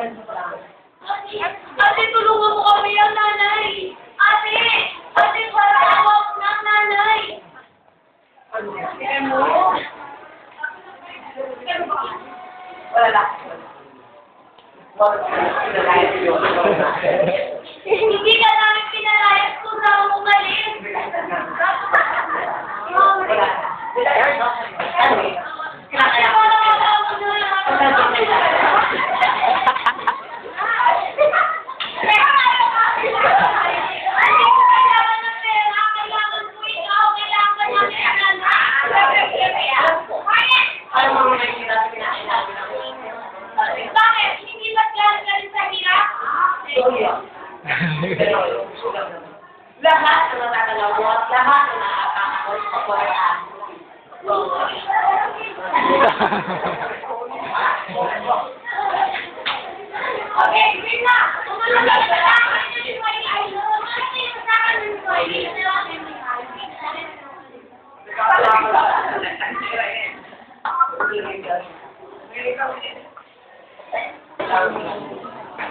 Ate, tulungan mo kami ang nanay! Ate! Ate, para ako ng nanay! Ano? Wala na. Hindi ka Lahat ng natatalawot, lahat ng nakakakakot sa Quran. Okay, wait na! Tumalong na sa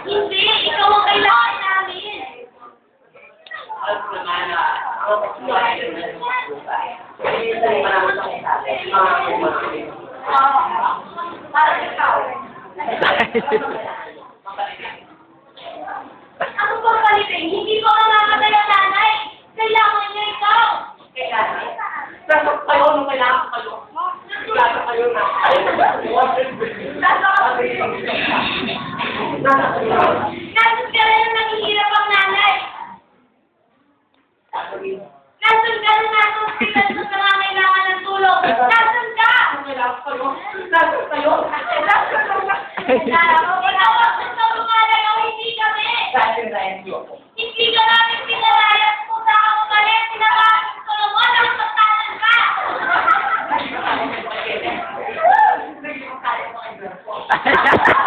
Hindi, ikaw ang kailangan. Ano bang kalitin? Hindi ko ang nakakataya nanay. Kailangan niya ikaw. Kailangan. Nasa kayo nung kailangan kayo. Nasa kayo na. Nasa Nasa kayo. Nasaan ka rin ang naghihirap ang nanay? Nasaan ka rin nasa hospital sa nangangailangan ng tulong? Nasaan ka? Kailangan kayo. Nasa kayo. Ikaw ang gusto lumalayo, hindi kami. Dahil na. Hindi ka namin pinalayas kung saan ka umalis. Sinabahan ng tulungan ang pagtanan ka. Naging kaya mo kayo.